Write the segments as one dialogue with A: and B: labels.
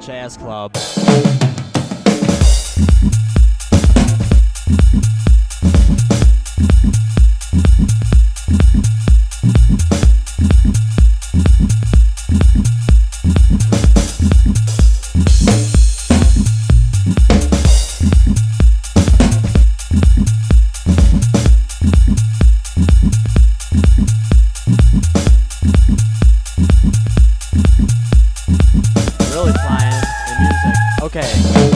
A: Jazz Club. Okay.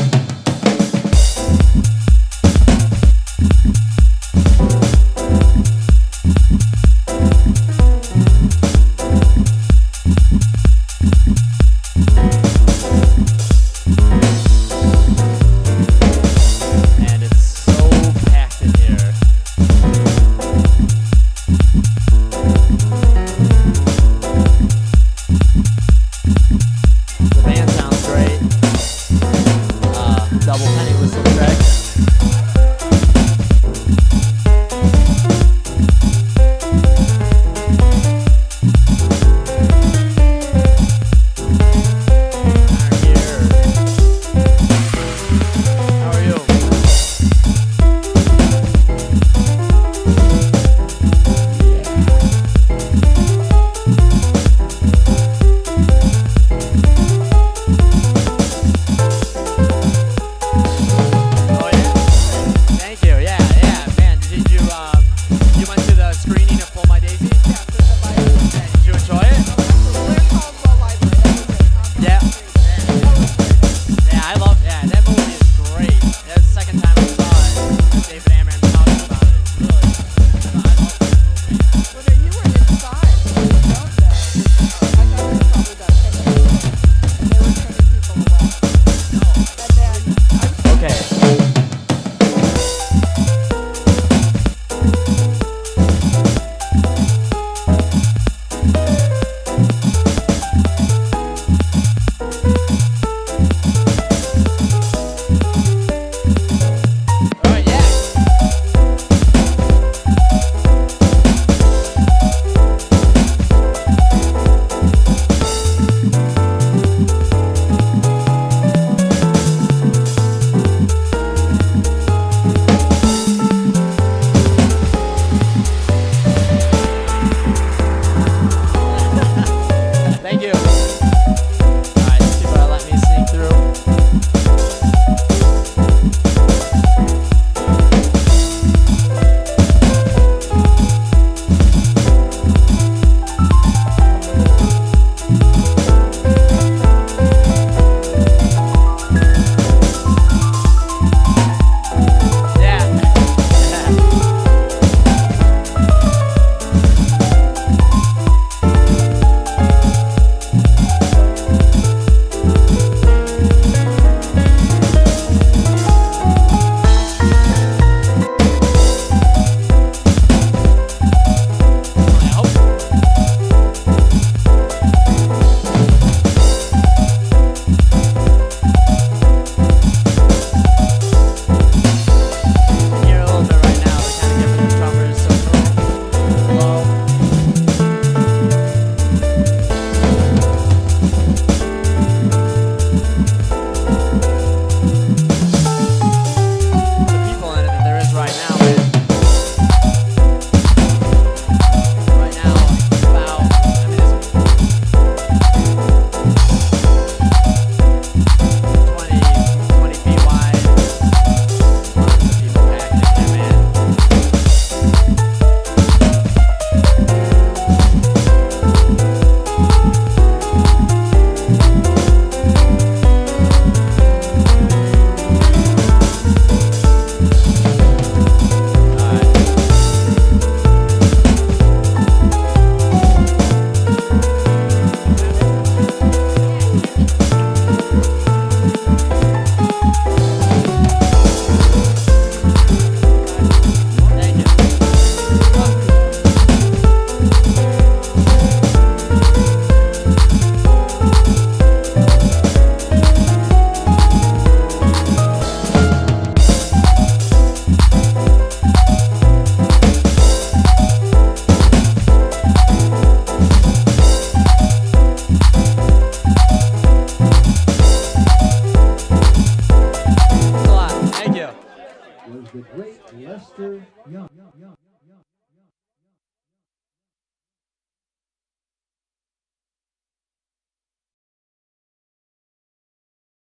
B: Lester Young.